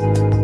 you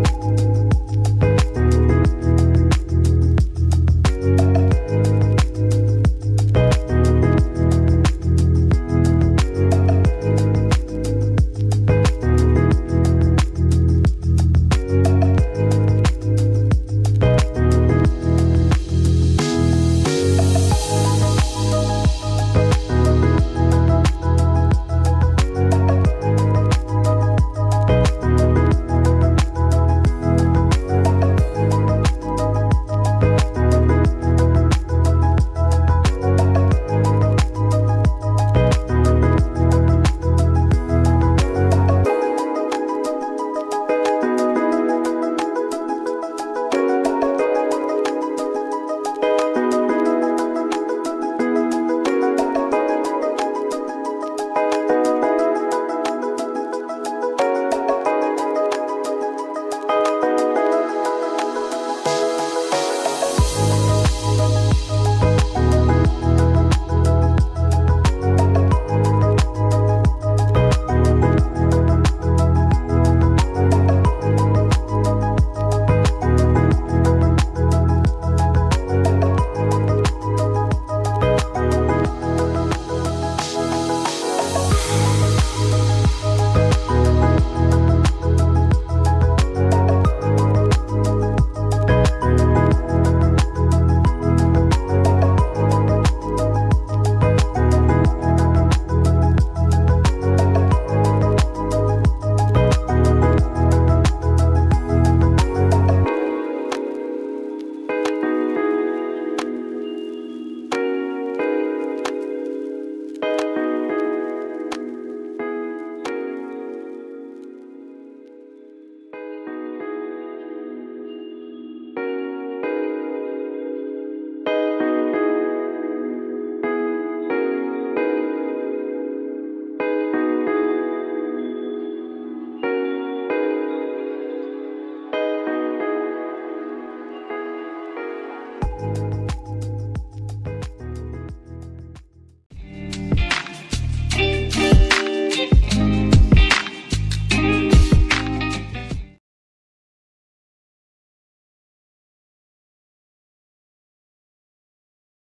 Bye.